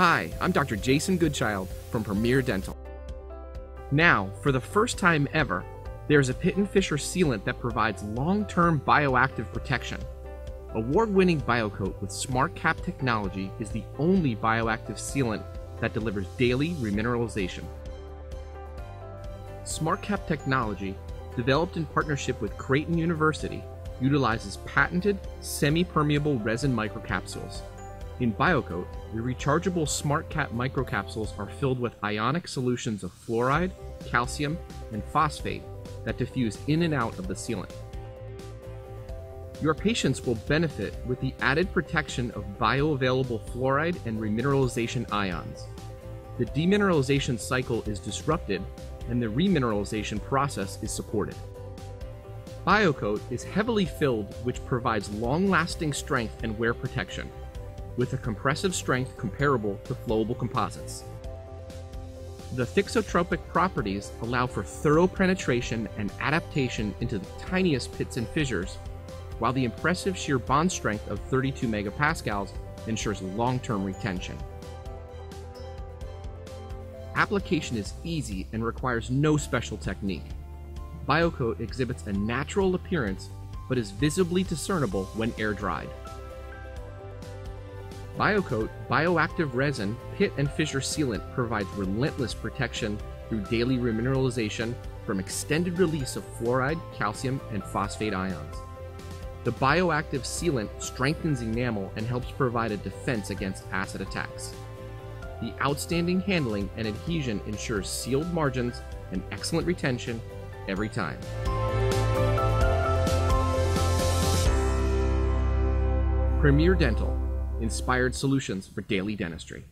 I'm Dr. Jason Goodchild from Premier Dental. Now, for the first time ever, there's a Pit & Fissure sealant that provides long-term bioactive protection. Award-winning BioCoat with SmartCap technology is the only bioactive sealant that delivers daily remineralization. SmartCap technology, developed in partnership with Creighton University, utilizes patented semi-permeable resin microcapsules. In BioCoat, the rechargeable SmartCap microcapsules are filled with ionic solutions of fluoride, calcium, and phosphate that diffuse in and out of the sealant. Your patients will benefit with the added protection of bioavailable fluoride and remineralization ions. The demineralization cycle is disrupted and the remineralization process is supported. BioCoat is heavily filled, which provides long lasting strength and wear protection, with a compressive strength comparable to flowable composites. The thixotropic properties allow for thorough penetration and adaptation into the tiniest pits and fissures, while the impressive shear bond strength of 32 megapascals ensures long term retention. Application is easy and requires no special technique. BioCoat exhibits a natural appearance but is visibly discernible when air dried. BioCoat bioactive resin pit and fissure sealant provides relentless protection through daily remineralization from extended release of fluoride, calcium, and phosphate ions. The bioactive sealant strengthens enamel and helps provide a defense against acid attacks. The outstanding handling and adhesion ensures sealed margins and excellent retention every time. Premier Dental, inspired solutions for daily dentistry.